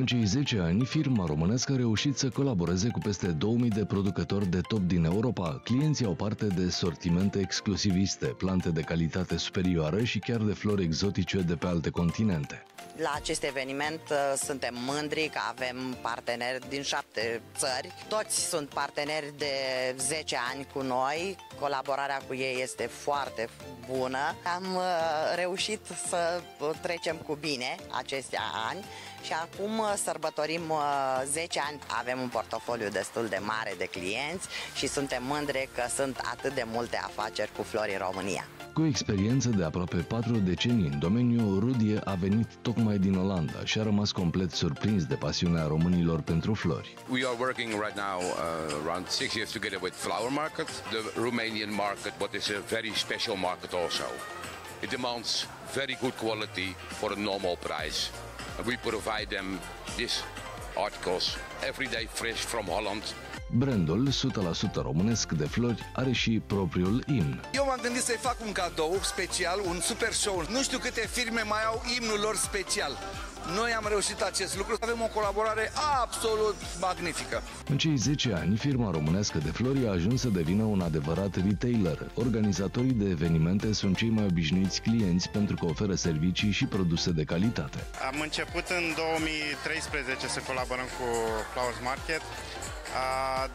În cei 10 ani, firma românească a reușit să colaboreze cu peste 2000 de producători de top din Europa. Clienții au parte de sortimente exclusiviste, plante de calitate superioară și chiar de flori exotice de pe alte continente. La acest eveniment uh, suntem mândri că avem parteneri din șapte țări. Toți sunt parteneri de 10 ani cu noi. Colaborarea cu ei este foarte bună. Am uh, reușit să trecem cu bine aceste ani și acum uh, sărbătorim 10 ani. Avem un portofoliu destul de mare de clienți și suntem mândri că sunt atât de multe afaceri cu flori în România. Cu experiență de aproape patru decenii în domeniu, Rudie a venit tocmai din Olanda și a rămas complet surprins de pasiunea românilor pentru flori. We are working right now uh, around six years together with Flower Market, the Romanian market, but it's a very special market also. It demands very good quality for a normal price. And we provide them these articles every day fresh from Holland Brandul 100% românesc de flori are și propriul imn. Eu m-am gândit să-i fac un cadou special, un super show. Nu știu câte firme mai au imnul lor special. Noi am reușit acest lucru, avem o colaborare absolut magnifică. În cei 10 ani, firma românească de flori a ajuns să devină un adevărat retailer. Organizatorii de evenimente sunt cei mai obișnuiți clienți pentru că oferă servicii și produse de calitate. Am început în 2013 să colaborăm cu Flowers Market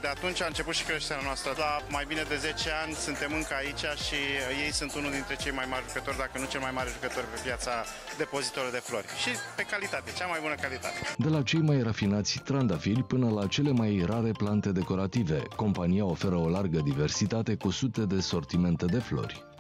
de atunci a început și creșterea noastră. La mai bine de 10 ani suntem încă aici și ei sunt unul dintre cei mai mari jucători, dacă nu cel mai mare jucător pe piața depozitorilor de flori. Și pe calitate, cea mai bună calitate. De la cei mai rafinați trandafiri până la cele mai rare plante decorative, compania oferă o largă diversitate cu sute de sortimente de flori.